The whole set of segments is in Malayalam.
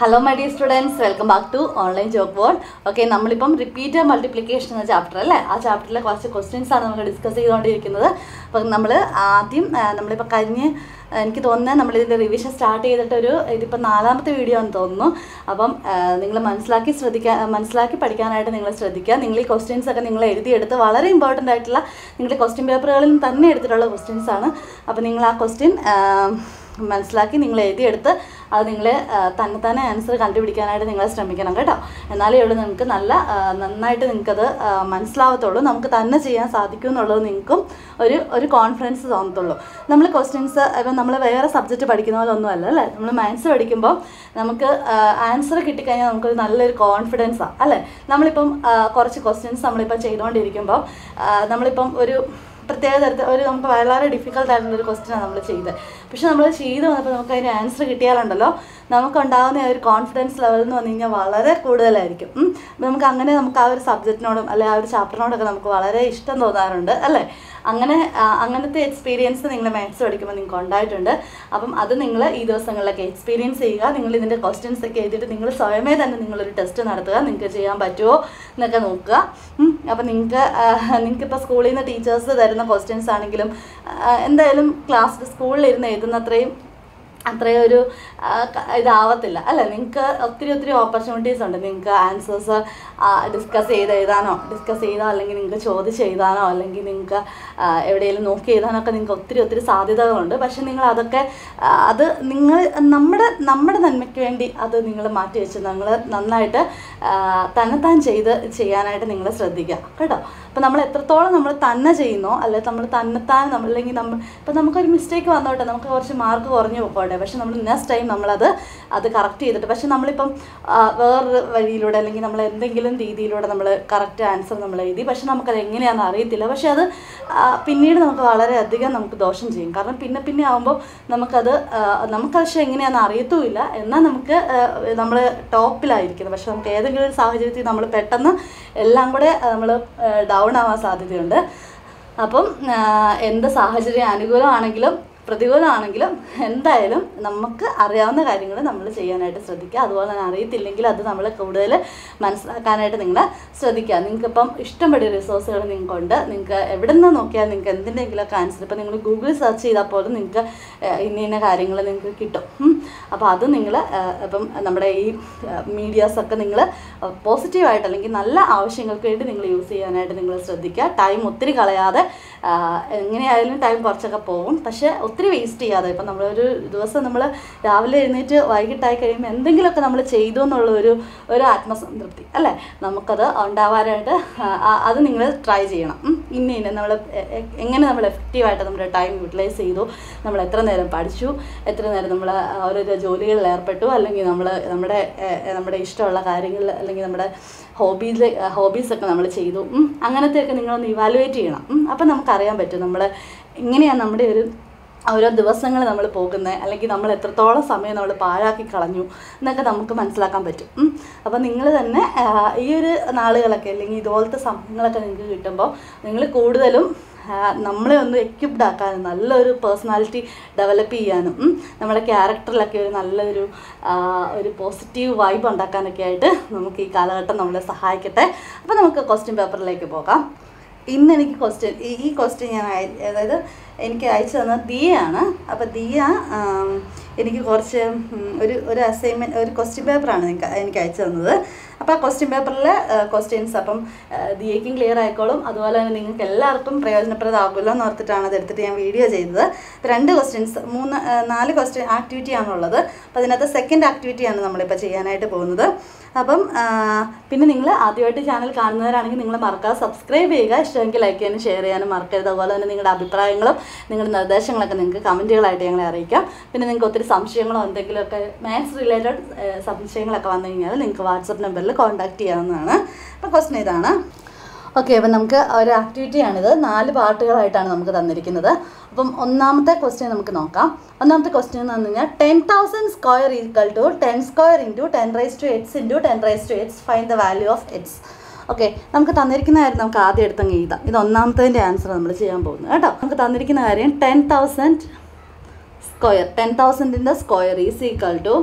Hello my dear students welcome back to online job board okay നമ്മളിപ്പം റിപ്പീറ്റ് മൾട്ടിപ്ലിക്കേഷൻ എന്ന ചാപ്റ്റർ അല്ലേ? ആ ചാപ്റ്ററിലെ കുറച്ച് ക്വസ്റ്റ്യൻസ് ആണ് നമുക്ക് ഡിസ്കസ് ചെയ്തുകൊണ്ടിരിക്കുന്നത്. അപ്പം നമ്മൾ ആദ്യം നമ്മളിപ്പോൾ കഴിഞ്ഞ് എനിക്ക് തോന്നുന്നത് നമ്മളിതിന്റെ റിവിഷൻ സ്റ്റാർട്ട് ചെയ്തിട്ടൊരു ഇതിപ്പോൾ നാലാമത്തെ വീഡിയോ എന്ന് തോന്നുന്നു. അപ്പം നിങ്ങൾ മനസ്സിലാക്കി ശ്രദ്ധിക്കാൻ മനസ്സിലാക്കി പഠിക്കാനായിട്ട് നിങ്ങൾ ശ്രദ്ധിക്കുക. നിങ്ങൾ ഈ ക്വസ്റ്റ്യൻസ് ഒക്കെ നിങ്ങൾ എഴുതിയെടുത്ത് വളരെ ഇമ്പോർട്ടന്റ് ആയിട്ടുള്ള നിങ്ങളുടെ ക്വസ്റ്റ്യൻ പേപ്പറുകളിൽ തന്നെ എടുത്തിട്ടുള്ള ക്വസ്റ്റ്യൻസ് ആണ്. അപ്പോൾ നിങ്ങൾ ആ ക്വസ്റ്റ്യൻ മനസ്സിലാക്കി നിങ്ങൾ എഴുതിയെടുത്ത് അത് നിങ്ങൾ തന്നെ തന്നെ ആൻസർ കണ്ടുപിടിക്കാനായിട്ട് നിങ്ങൾ ശ്രമിക്കണം കേട്ടോ. എന്നാലേ ഉള്ളൂ നിങ്ങൾക്ക് നല്ല നന്നായിട്ട് നിങ്ങൾക്കത് മനസ്സിലാവത്തുള്ളൂ. നമുക്ക് തന്നെ ചെയ്യാൻ സാധിക്കും എന്നുള്ളത് നിങ്ങൾക്കും ഒരു ഒരു കോൺഫിഡൻസ് തോന്നത്തുള്ളൂ. നമ്മൾ ക്വസ്റ്റ്യൻസ് ഇപ്പം നമ്മൾ വേറെ സബ്ജക്റ്റ് പഠിക്കുന്ന പോലെ ഒന്നും അല്ല? നമ്മൾ മാത്സ് പഠിക്കുമ്പോൾ നമുക്ക് ആൻസർ കിട്ടിക്കഴിഞ്ഞാൽ നമുക്കൊരു നല്ലൊരു കോൺഫിഡൻസാണ് അല്ലേ? നമ്മളിപ്പം കുറച്ച് ക്വസ്റ്റ്യൻസ് നമ്മളിപ്പം ചെയ്തുകൊണ്ടിരിക്കുമ്പോൾ നമ്മളിപ്പം ഒരു പ്രത്യേക തരത്തിൽ ഒരു നമുക്ക് വളരെ ഡിഫിക്കൽട്ട് ആയിട്ടുള്ള ഒരു ക്വസ്റ്റ്യനാണ് നമ്മൾ ചെയ്തത്. പക്ഷെ നമ്മൾ ചെയ്ത് വന്നപ്പോൾ നമുക്ക് അതിന് ആൻസർ കിട്ടിയാലുണ്ടല്ലോ. നമുക്കുണ്ടാകുന്ന ആ ഒരു കോൺഫിഡൻസ് ലെവൽ എന്ന് പറഞ്ഞു കഴിഞ്ഞാൽ വളരെ കൂടുതലായിരിക്കും. നമുക്ക് അങ്ങനെ നമുക്ക് ആ ഒരു സബ്ജക്റ്റിനോടും അല്ലെ ആ ഒരു ചാപ്റ്ററിനോടൊക്കെ നമുക്ക് വളരെ ഇഷ്ടം തോന്നാറുണ്ട് അല്ലേ? അങ്ങനെ അങ്ങനത്തെ എക്സ്പീരിയൻസ് നിങ്ങൾ മാത്സ് പഠിക്കുമ്പോൾ നിങ്ങൾക്ക് ഉണ്ടായിട്ടുണ്ട്. അപ്പം അത് നിങ്ങൾ ഈ ദിവസങ്ങളിലൊക്കെ എക്സ്പീരിയൻസ് ചെയ്യുക. നിങ്ങൾ ഇതിന്റെ ക്വസ്റ്റ്യൻസ് ഒക്കെ എഴുതിയിട്ട് നിങ്ങൾ സ്വയമേ തന്നെ നിങ്ങളൊരു ടെസ്റ്റ് നടത്തുക. നിങ്ങൾക്ക് ചെയ്യാൻ പറ്റുമോ എന്നൊക്കെ നോക്കുക. അപ്പം നിങ്ങൾക്ക് നിങ്ങൾക്കിപ്പോൾ സ്കൂളിൽ നിന്ന് ടീച്ചേഴ്സ് തരുന്ന ക്വസ്റ്റ്യൻസ് ആണെങ്കിലും എന്തായാലും ക്ലാസ്സിൽ സ്കൂളിൽ ഇരുന്ന് എഴുതുന്ന അത്രയും ഒരു ഇതാവത്തില്ല. അല്ല നിങ്ങൾക്ക് ഒത്തിരി ഒത്തിരി ഓപ്പർച്യൂണിറ്റീസ് ഉണ്ട്. നിങ്ങൾക്ക് ആൻസേഴ്സ് ഡിസ്കസ് ചെയ്ത് എഴുതാനോ ഡിസ്കസ് ചെയ്താൽ അല്ലെങ്കിൽ നിങ്ങൾക്ക് ചോദിച്ച് എഴുതാനോ അല്ലെങ്കിൽ നിങ്ങൾക്ക് എവിടെയെങ്കിലും നോക്കി എഴുതാനോ ഒക്കെ നിങ്ങൾക്ക് ഒത്തിരി ഒത്തിരി സാധ്യതകളുണ്ട്. പക്ഷെ നിങ്ങൾ അതൊക്കെ അത് നിങ്ങൾ നമ്മുടെ നമ്മുടെ നന്മയ്ക്ക് വേണ്ടി അത് നിങ്ങൾ മാറ്റി വെച്ച് നിങ്ങൾ നന്നായിട്ട് തന്നെത്താൻ ചെയ്ത് ചെയ്യാനായിട്ട് നിങ്ങൾ ശ്രദ്ധിക്കുക. കേട്ടോ? അപ്പോൾ നമ്മൾ എത്രത്തോളം നമ്മൾ തന്നെ ചെയ്യുന്നോ അല്ലെങ്കിൽ നമ്മൾ തന്നെത്താൻ നമ്മൾ അല്ലെങ്കിൽ നമ്മൾ ഇപ്പം നമുക്കൊരു മിസ്റ്റേക്ക് വന്നോട്ടെ നമുക്ക് കുറച്ച് മാർക്ക് കുറഞ്ഞു പോയിക്കോട്ടെ പക്ഷെ നമ്മൾ നെക്സ്റ്റ് ടൈം നമ്മളത് അത് കറക്റ്റ് ചെയ്തിട്ട് പക്ഷെ നമ്മളിപ്പം വേറൊരു വഴിയിലൂടെ അല്ലെങ്കിൽ നമ്മൾ എന്തെങ്കിലും രീതിയിലൂടെ നമ്മൾ കറക്റ്റ് ആൻസർ നമ്മൾ എഴുതി പക്ഷെ നമുക്കത് എങ്ങനെയാണെന്ന് അറിയത്തില്ല. പക്ഷെ അത് പിന്നീട് നമുക്ക് വളരെയധികം നമുക്ക് ദോഷം ചെയ്യും. കാരണം പിന്നെ പിന്നെ ആകുമ്പോൾ നമുക്കത് നമുക്ക് പക്ഷെ എങ്ങനെയാണെന്ന് അറിയത്തുമില്ല. എന്നാൽ നമുക്ക് നമ്മൾ ടോപ്പിലായിരിക്കുന്നത് പക്ഷെ നമുക്ക് ഏതെങ്കിലും ഒരു സാഹചര്യത്തിൽ നമ്മൾ പെട്ടെന്ന് എല്ലാം കൂടെ നമ്മൾ ഡൗൺ ആവാൻ സാധ്യതയുണ്ട്. അപ്പം എന്ത് സാഹചര്യം അനുകൂലമാണെങ്കിലും പ്രതികൂലമാണെങ്കിലും എന്തായാലും നമുക്ക് അറിയാവുന്ന കാര്യങ്ങൾ നമ്മൾ ചെയ്യാനായിട്ട് ശ്രദ്ധിക്കുക. അതുപോലെ തന്നെ അറിയത്തില്ലെങ്കിൽ അത് നമ്മൾ കൂടുതൽ മനസ്സിലാക്കാനായിട്ട് നിങ്ങൾ ശ്രദ്ധിക്കുക. നിങ്ങൾക്കിപ്പം ഇഷ്ടംപടി റിസോഴ്സുകൾ നിങ്ങൾക്കുണ്ട്. നിങ്ങൾക്ക് എവിടെ നിന്ന് നോക്കിയാൽ നിങ്ങൾക്ക് എന്തിന്റെങ്കിലുമൊക്കെ ആൻസർ ഇപ്പം നിങ്ങൾ ഗൂഗിൾ സെർച്ച് ചെയ്താൽ പോലും നിങ്ങൾക്ക് ഇന്ന ഇന്ന കാര്യങ്ങൾ നിങ്ങൾക്ക് കിട്ടും. അപ്പോൾ അത് നിങ്ങൾ ഇപ്പം നമ്മുടെ ഈ മീഡിയാസൊക്കെ നിങ്ങൾ പോസിറ്റീവായിട്ട് അല്ലെങ്കിൽ നല്ല ആവശ്യങ്ങൾക്ക് വേണ്ടി നിങ്ങൾ യൂസ് ചെയ്യാനായിട്ട് നിങ്ങൾ ശ്രദ്ധിക്കുക. ടൈം ഒത്തിരി കളയാതെ എങ്ങനെയായാലും ടൈം കുറച്ചൊക്കെ പോകും. പക്ഷേ ഒത്തിരി വേസ്റ്റ് ചെയ്യാതെ ഇപ്പം നമ്മളൊരു ദിവസം നമ്മൾ രാവിലെ എഴുന്നേറ്റ് വൈകിട്ടായി കഴിയുമ്പോൾ എന്തെങ്കിലുമൊക്കെ നമ്മൾ ചെയ്തു എന്നുള്ള ഒരു ഒരു ആത്മസംതൃപ്തി അല്ലേ? നമുക്കത് ഉണ്ടാവാനായിട്ട് അത് നിങ്ങൾ ട്രൈ ചെയ്യണം. ഇന്ന ഇന്ന നമ്മൾ എങ്ങനെ നമ്മൾ എഫക്റ്റീവായിട്ട് നമ്മുടെ ടൈം യൂട്ടിലൈസ് ചെയ്തു നമ്മൾ എത്ര നേരം പഠിച്ചു എത്ര നേരം നമ്മൾ ഓരോരോ ജോലികളിൽ ഏർപ്പെട്ടു അല്ലെങ്കിൽ നമ്മൾ നമ്മുടെ നമ്മുടെ ഇഷ്ടമുള്ള കാര്യങ്ങളിൽ അല്ലെങ്കിൽ നമ്മുടെ ഹോബീസ് ഹോബീസൊക്കെ നമ്മൾ ചെയ്തു. അങ്ങനത്തെയൊക്കെ നിങ്ങളൊന്ന് ഇവാലുവേറ്റ് ചെയ്യണം. അപ്പം നമുക്കറിയാൻ പറ്റും നമ്മൾ എങ്ങനെയാണ് നമ്മുടെ ഒരു ഓരോ ദിവസങ്ങൾ നമ്മൾ പോകുന്നത് അല്ലെങ്കിൽ നമ്മൾ എത്രത്തോളം സമയം നമ്മൾ പാഴാക്കി കളഞ്ഞു എന്നൊക്കെ നമുക്ക് മനസ്സിലാക്കാൻ പറ്റും. അപ്പോൾ നിങ്ങൾ തന്നെ ഈ ഒരു നാളുകളൊക്കെ അല്ലെങ്കിൽ ഇതുപോലത്തെ സമയങ്ങളൊക്കെ നിങ്ങൾക്ക് കിട്ടുമ്പോൾ നിങ്ങൾ കൂടുതലും നമ്മളെ ഒന്ന് എക്യുപ്ഡ് ആക്കാനും നല്ലൊരു പേഴ്സണാലിറ്റി ഡെവലപ്പ് ചെയ്യാനും നമ്മുടെ ക്യാരക്ടറിലൊക്കെ ഒരു നല്ലൊരു ഒരു പോസിറ്റീവ് വൈബ് ഉണ്ടാക്കാനൊക്കെ ആയിട്ട് നമുക്ക് ഈ കാലഘട്ടം നമ്മളെ സഹായിക്കട്ടെ. അപ്പോൾ നമുക്ക് ക്വസ്റ്റ്യൻ പേപ്പറിലേക്ക് പോകാം. ഇന്ന് എനിക്ക് ക്വസ്റ്റ്യൻ ഈ ക്വസ്റ്റ്യൻ ഞാൻ അതായത് എനിക്ക് അയച്ചു തന്ന ദിയയാണ്. അപ്പോൾ ദിയ എനിക്ക് കുറച്ച് ഒരു ഒരു അസൈൻമെന്റ് ഒരു ക്വസ്റ്റ്യൻ പേപ്പറാണ് എനിക്ക് എനിക്ക് അയച്ചു തന്നത്. അപ്പോൾ ആ ക്വസ്റ്റ്യൻ പേപ്പറിലെ ക്വസ്റ്റ്യൻസ് അപ്പം ദിയയ്ക്കും ക്ലിയർ ആയിക്കോളും. അതുപോലെ തന്നെ നിങ്ങൾക്ക് എല്ലാവർക്കും പ്രയോജനപ്രദമാകുമല്ലോ എന്ന് ഓർത്തിട്ടാണ് അത് എടുത്തിട്ട് ഞാൻ വീഡിയോ ചെയ്തത്. രണ്ട് ക്വസ്റ്റ്യൻസ് മൂന്ന് നാല് ക്വസ്റ്റ്യൻ ആക്ടിവിറ്റിയാണുള്ളത് അപ്പോൾ അതിനകത്ത് സെക്കൻഡ് ആക്ടിവിറ്റിയാണ് നമ്മളിപ്പോൾ ചെയ്യാനായിട്ട് പോകുന്നത്. അപ്പം പിന്നെ നിങ്ങൾ ആദ്യമായിട്ട് ചാനൽ കാണുന്നവരാണെങ്കിൽ നിങ്ങൾ മറക്കാതെ സബ്സ്ക്രൈബ് ചെയ്യുക. ഇഷ്ടമെങ്കിൽ ലൈക്ക് ചെയ്യാനും ഷെയർ ചെയ്യാനും മറക്കരുത്. അതുപോലെ തന്നെ നിങ്ങളുടെ അഭിപ്രായങ്ങളും നിങ്ങളുടെ നിർദ്ദേശങ്ങളൊക്കെ നിങ്ങൾക്ക് കമന്റുകളായിട്ട് ഞങ്ങളെ അറിയിക്കാം. പിന്നെ നിങ്ങൾക്ക് ഒത്തിരി സംശയങ്ങളോ എന്തെങ്കിലുമൊക്കെ മാത്സ് റിലേറ്റഡ് സംശയങ്ങളൊക്കെ വന്നു കഴിഞ്ഞാൽ നിങ്ങൾക്ക് വാട്സപ്പ് നമ്പറിൽ കോൺടാക്ട് ചെയ്യാവുന്നതാണ്. അപ്പോൾ ക്വസ്റ്റൻ ഇതാണ്. ഓക്കെ അപ്പം നമുക്ക് ഒരു ആക്ടിവിറ്റിയാണിത് നാല് പാർട്ടുകളായിട്ടാണ് നമുക്ക് തന്നിരിക്കുന്നത്. അപ്പം ഒന്നാമത്തെ ക്വസ്റ്റ്യൻ നമുക്ക് നോക്കാം. ഒന്നാമത്തെ ക്വസ്റ്റ്യൻ എന്ന് പറഞ്ഞു കഴിഞ്ഞാൽ ten thousand square equal to ten square into ten raise to X into ten raise to X find the value of X okay നമുക്ക് തന്നിരിക്കുന്ന കാര്യം നമുക്ക് ആദ്യം എടുത്തങ്ങ് എഴുതാം. ഇത് ഒന്നാമത്തതിന്റെ ആൻസർ നമ്മൾ ചെയ്യാൻ പോകുന്നത് കേട്ടോ. നമുക്ക് തന്നിരിക്കുന്ന കാര്യം ten thousand square ten തൗസൻഡിന്റെ square is equal to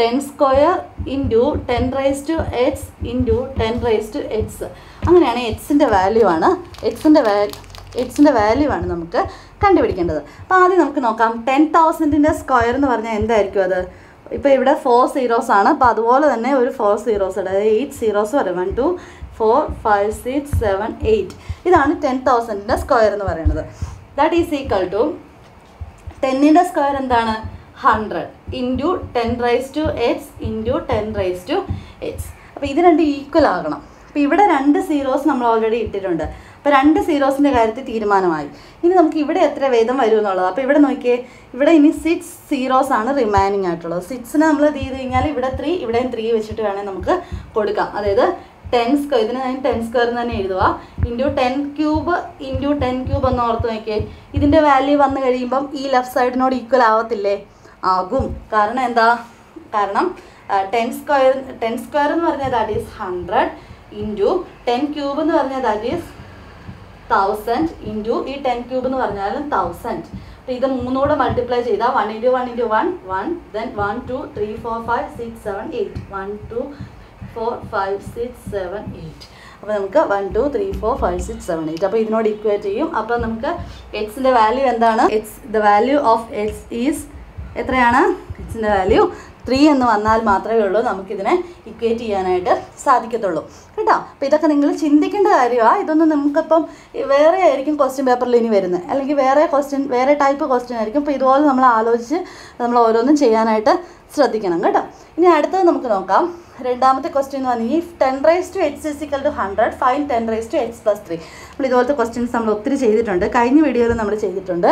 ten square into ten raise to X into ten raise to X അങ്ങനെയാണ് എക്സിന്റെ വാല്യൂ ആണ്. എക്സിന്റെ വാല്യൂ എക്സിന്റെ വാല്യൂ ആണ് നമുക്ക് കണ്ടുപിടിക്കേണ്ടത്. അപ്പോൾ ആദ്യം നമുക്ക് നോക്കാം. ടെൻ തൗസൻഡിന്റെ സ്ക്വയർ എന്ന് പറഞ്ഞാൽ എന്തായിരിക്കും അത്? ഇപ്പോൾ ഇവിടെ ഫോർ സീറോസ് ആണ്. അപ്പോൾ അതുപോലെ തന്നെ ഒരു ഫോർ സീറോസ് അതായത് എയ്റ്റ് സീറോസ് വരും. One two four five six seven eight ഇതാണ് ടെൻ തൗസൻഡിന്റെ സ്ക്വയർ എന്ന് പറയുന്നത്. ദാറ്റ് ഈസ് ഈക്വൽ ടു ടെന്നിന്റെ സ്ക്വയർ എന്താണ്? Hundred into ten raise to X into ten raise to X അപ്പോൾ ഇത് രണ്ട് ഈക്വൽ ആകണം. അപ്പോൾ ഇവിടെ രണ്ട് സീറോസ് നമ്മൾ ഓൾറെഡി ഇട്ടിട്ടുണ്ട്. അപ്പോൾ രണ്ട് സീറോസിന്റെ കാര്യത്തിൽ തീരുമാനമായി. ഇനി നമുക്ക് ഇവിടെ എത്ര വേദം വരും എന്നുള്ളത്. അപ്പോൾ ഇവിടെ നോക്കിയേ ഇവിടെ ഇനി സിക്സ് സീറോസ് ആണ് റിമൈനിങ് ആയിട്ടുള്ളത്. സിക്സിന് നമ്മൾ ഇത് ചെയ്ത് കഴിഞ്ഞാൽ ഇവിടെ ത്രീ ഇവിടെയും ത്രീ വെച്ചിട്ട് വേണമെങ്കിൽ നമുക്ക് കൊടുക്കാം. അതായത് ടെൻ സ്ക്വയർ ഇതിന് ഞാൻ ടെൻ സ്ക്വയർ എന്ന് തന്നെ എഴുതുക into ten cube into ten cube എന്ന് ഓർത്ത് നോക്കിയേ. ഇതിന്റെ വാല്യൂ വന്നു കഴിയുമ്പം ഈ ലെഫ്റ്റ് സൈഡിനോട് ഈക്വൽ ആവത്തില്ലേ? ആകും. കാരണം എന്താ? കാരണം ടെൻ സ്ക്വയർ ടെൻ സ്ക്വയർ എന്ന് പറഞ്ഞാൽ that is hundred into ten cube എന്ന് പറഞ്ഞാൽ ദാറ്റ് ഈസ് തൗസൻഡ് ഇന്റു ഈ ടെൻ ക്യൂബ് എന്ന് പറഞ്ഞാലും തൗസൻഡ് അപ്പോൾ ഇത് മൂന്നോട് മൾട്ടിപ്ലൈ ചെയ്താൽ one into one into one one then one two three four five six seven eight one two four five six seven eight അപ്പോൾ നമുക്ക് one two three four five six seven eight അപ്പോൾ ഇതിനോട് ഇക്വേറ്റ് ചെയ്യും. അപ്പോൾ നമുക്ക് എക്സിന്റെ വാല്യൂ എന്താണ്? X the value of X is എത്രയാണ്? എക്സിന്റെ വാല്യൂ ത്രീ എന്ന് വന്നാൽ മാത്രമേ ഉള്ളൂ നമുക്കിതിനെ ഇക്വേറ്റ് ചെയ്യാനായിട്ട് സാധിക്കത്തുള്ളൂ. കേട്ടോ? അപ്പോൾ ഇതൊക്കെ നിങ്ങൾ ചിന്തിക്കേണ്ട കാര്യമാണ് ഇതൊന്നും നമുക്കിപ്പം വേറെ ആയിരിക്കും ക്വസ്റ്റ്യൻ പേപ്പറിൽ ഇനി വരുന്നത്. അല്ലെങ്കിൽ വേറെ ക്വസ്റ്റ്യൻ വേറെ ടൈപ്പ് ക്വസ്റ്റ്യൻ ആയിരിക്കും. അപ്പോൾ ഇതുപോലെ നമ്മൾ ആലോചിച്ച് നമ്മൾ ഓരോന്നും ചെയ്യാനായിട്ട് ശ്രദ്ധിക്കണം. കേട്ടോ? ഇനി അടുത്തത് നമുക്ക് നോക്കാം. രണ്ടാമത്തെ ക്വസ്റ്റ്യൻ എന്ന് പറഞ്ഞാൽ if ten raise to H is equal to hundred find ten raise to H plus three നമ്മൾ ഇതുപോലത്തെ ക്വസ്റ്റ്യൻസ് നമ്മൾ ഒത്തിരി ചെയ്തിട്ടുണ്ട്. കഴിഞ്ഞ വീഡിയോയിൽ നമ്മൾ ചെയ്തിട്ടുണ്ട്.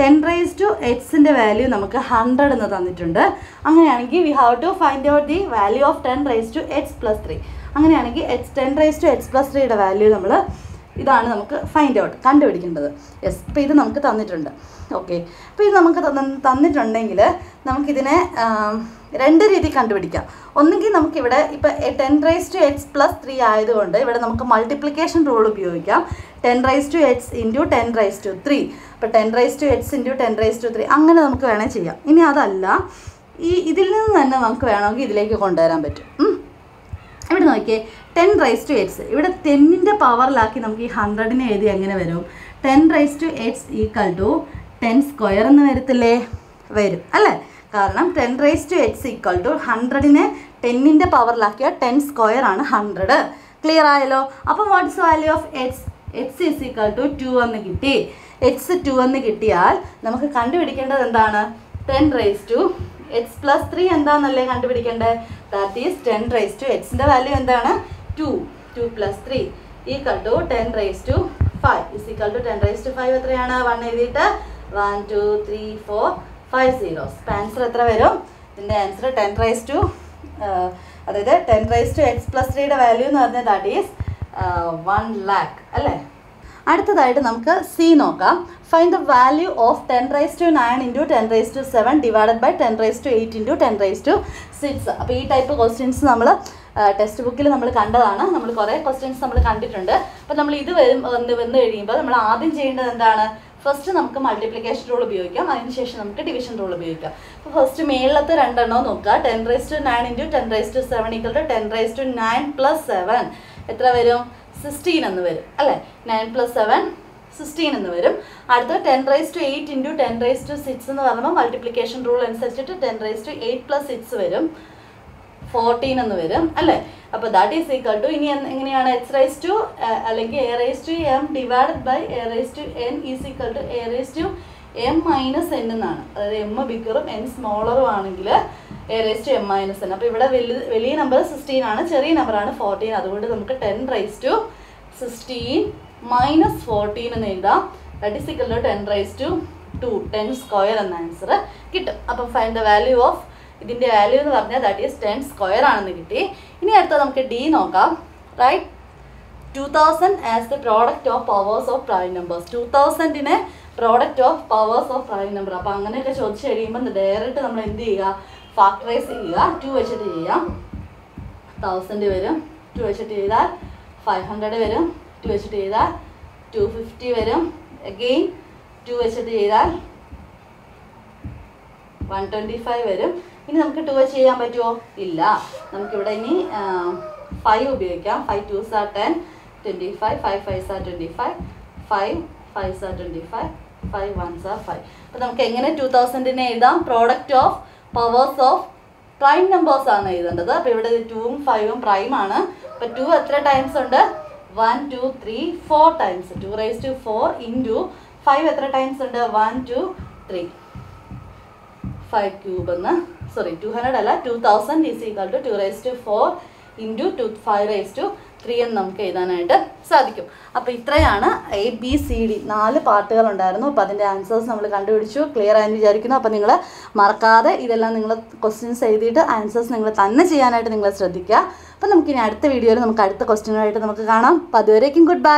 ടെൻ റൈസ് ടു എക്സിന്റെ വാല്യൂ നമുക്ക് ഹൺഡ്രഡ് എന്ന് തന്നിട്ടുണ്ട്. അങ്ങനെയാണെങ്കിൽ we have to find out the value of ten raise to X plus three അങ്ങനെയാണെങ്കിൽ X ten raise to X plus ത്രീയുടെ വാല്യൂ നമ്മൾ ഇതാണ് നമുക്ക് ഫൈൻഡ് ഔട്ട് കണ്ടുപിടിക്കേണ്ടത്. യെസ് ഇപ്പോൾ ഇത് നമുക്ക് തന്നിട്ടുണ്ട്. ഓക്കെ അപ്പോൾ ഇത് നമുക്ക് തന്ന- തന്നിട്ടുണ്ടെങ്കിൽ നമുക്കിതിനെ രണ്ട് രീതി കണ്ടുപിടിക്കാം. ഒന്നുകിൽ നമുക്കിവിടെ ഇപ്പോൾ ten raise to X plus three ആയതുകൊണ്ട് ഇവിടെ നമുക്ക് മൾട്ടിപ്ലിക്കേഷൻ റൂൾ ഉപയോഗിക്കാം. Ten raise to X into ten raise to three അപ്പോൾ ten raise to X into ten raise to three അങ്ങനെ നമുക്ക് വേണേൽ ചെയ്യാം. ഇനി അതല്ല ഈ ഇതിൽ നിന്ന് തന്നെ നമുക്ക് വേണമെങ്കിൽ ഇതിലേക്ക് കൊണ്ടുവരാൻ പറ്റും. നോക്കിയേ ടെൻ റൈസ് ടു എയ്റ്റ്സ് ഇവിടെ ടെന്നിന്റെ പവറിലാക്കി നമുക്ക് ഈ ഹൺഡ്രഡിനെ എഴുതി എങ്ങനെ വരും? Ten raise to X equal to ten square എന്ന് വരത്തില്ലേ? വരും അല്ലേ? കാരണം ten raise to X equal to ഹൺഡ്രഡിനെ ടെന്നിന്റെ പവറിലാക്കിയ ടെൻ സ്ക്വയർ ആണ് ഹൺഡ്രഡ് ക്ലിയർ ആയല്ലോ? അപ്പം what's value of X X is equal to two എന്ന് കിട്ടി. എക്സ് ടു എന്ന് കിട്ടിയാൽ നമുക്ക് കണ്ടുപിടിക്കേണ്ടത് എന്താണ്? Ten raise to X plus three എന്താണെന്നല്ലേ കണ്ടുപിടിക്കേണ്ടത്? That is ten raise to എക്സിന്റെ വാല്യൂ എന്താണ്? Two two plus three equal to ten raise to five is equal to ten raise to five എത്രയാണ്? വൺ എഴുതിയിട്ട് one two three four five zeros answer എത്ര വരും? ഇതിന്റെ ആൻസർ ടെൻ റൈസ് ടു അതായത് ten raise to x plus ത്രീയുടെ വാല്യൂ എന്ന് പറഞ്ഞാൽ ദാറ്റ് ഈസ് വൺ ലാക്ക് അല്ലേ? അടുത്തതായിട്ട് നമുക്ക് സി നോക്കാം. Find the value of ten raise to nine into ten raise to seven divided by ten raise to eight into ten raise to six അപ്പോൾ ഈ ടൈപ്പ് ക്വസ്റ്റ്യൻസ് നമ്മൾ ടെക്സ്റ്റ് ബുക്കിൽ നമ്മൾ കണ്ടതാണ്. നമ്മൾ കുറേ ക്വസ്റ്റ്യൻസ് നമ്മൾ കണ്ടിട്ടുണ്ട്. അപ്പോൾ നമ്മൾ ഇത് വരും വന്ന് വന്ന് കഴിയുമ്പോൾ നമ്മൾ ആദ്യം ചെയ്യേണ്ടത് എന്താണ്? ഫസ്റ്റ് നമുക്ക് മൾട്ടിപ്ലിക്കേഷൻ റൂൾ ഉപയോഗിക്കാം. അതിനുശേഷം നമുക്ക് ഡിവിഷൻ റൂൾ ഉപയോഗിക്കാം. അപ്പോൾ ഫസ്റ്റ് മേളിലത്തെ രണ്ടെണ്ണം നോക്കുക. Ten raise to nine into ten raise to seven equal to ten raise to nine plus seven എത്ര വരും? സിക്സ്റ്റീൻ എന്ന് വരും അല്ലേ? നയൻ പ്ലസ് സെവൻ സിക്സ്റ്റീൻ എന്ന് വരും. അടുത്ത ten raise to eight into ten raise to six എന്ന് പറയുമ്പോൾ മൾട്ടിപ്ലിക്കേഷൻ റൂൾ അനുസരിച്ചിട്ട് ten raise to eight plus six വരും. ഫോർട്ടീൻ എന്ന് വരും അല്ലേ? അപ്പോൾ ദാറ്റ് ഈസ് ഈക്വൽ ടു ഇനി എങ്ങനെയാണ് എക്സ് റൈസ് ടു അല്ലെങ്കിൽ a raise to m divided by a raise to n is equal to a raise to m minus n എന്നാണ്. അതായത് എം ബിഗറും എൻ സ്മോളറും ആണെങ്കിൽ a raise to m minus n അപ്പോൾ ഇവിടെ വലിയ വലിയ നമ്പർ സിക്സ്റ്റീൻ ആണ് ചെറിയ നമ്പറാണ് ഫോർട്ടീൻ അതുകൊണ്ട് നമുക്ക് ten raise to sixteen minus fourteen എന്ന് എഴുതാം. That is equal to ten raise to two ten square എന്ന ആൻസർ കിട്ടും. അപ്പം ഫൈൻഡ് ദ വാല്യൂ ഓഫ് ഇതിന്റെ വാല്യൂ എന്ന് പറഞ്ഞാൽ ദാറ്റ് ഈസ് ടെൻ സ്ക്വയർ ആണെന്ന് കിട്ടി. ഇനി അടുത്ത നമുക്ക് ഡി നോക്കാം. Write two thousand as the product of powers of prime numbers two തൗസൻഡിനെ product of powers of prime number അപ്പോൾ അങ്ങനെയൊക്കെ ചോദിച്ചു കഴിയുമ്പോൾ ഡയറക്റ്റ് നമ്മൾ എന്ത് ചെയ്യുക? ഫാക്ടറൈസ് ചെയ്യുക. ടു വെച്ചിട്ട് ചെയ്യാം. തൗസൻഡ് വരും. ടു വെച്ചിട്ട് ചെയ്താൽ ഫൈവ് ഹൺഡ്രഡ് വരും. ടു വെച്ചിട്ട് ചെയ്താൽ ടു ഫിഫ്റ്റി വരും. അഗെയിൻ ടു വെച്ചിട്ട് ചെയ്താൽ വൺ ട്വന്റി ഫൈവ് വരും. ഇനി നമുക്ക് ടു വെച്ച് ചെയ്യാൻ പറ്റുമോ ഇല്ല. നമുക്കിവിടെ ഇനി ഫൈവ് ഉപയോഗിക്കാം. Five twos are ten twenty five five fives are twenty five five fives are twenty five five ones are five അപ്പോൾ നമുക്ക് എങ്ങനെ ടു തൗസൻഡിനെ എഴുതാം? Product of powers of prime numbers ആണ് എഴുതേണ്ടത്. അപ്പോൾ ഇവിടെ ടൂവും ഫൈവും പ്രൈം ആണ്. അപ്പോൾ ടു എത്ര ടൈംസ് ഉണ്ട്? One two three four times two raise to four into five എത്ര ടൈംസ് ഉണ്ട്? One two three five cube എന്ന് സോറി ടു ഹൺഡ്രഡ് അല്ല two thousand is equal to two raise to four into two five raise to three എന്ന് നമുക്ക് എഴുതാനായിട്ട് സാധിക്കും. അപ്പോൾ ഇത്രയാണ് എ ബി സി ഡി നാല് പാർട്ടുകൾ ഉണ്ടായിരുന്നു. അപ്പോൾ അതിന്റെ ആൻസേഴ്സ് നമ്മൾ കണ്ടുപിടിച്ചു ക്ലിയർ ആയെന്ന് വിചാരിക്കുന്നു. അപ്പോൾ നിങ്ങൾ മറക്കാതെ ഇതെല്ലാം നിങ്ങൾ ക്വസ്റ്റ്യൻസ് എഴുതിയിട്ട് ആൻസേഴ്സ് നിങ്ങൾ തന്നെ ചെയ്യാനായിട്ട് നിങ്ങൾ ശ്രദ്ധിക്കുക. അപ്പോൾ നമുക്കിനി അടുത്ത വീഡിയോയിൽ നമുക്ക് അടുത്ത ക്വസ്റ്റ്യനുമായിട്ട് നമുക്ക് കാണാം. അപ്പോൾ അതുവരേക്കും ഗുഡ് ബൈ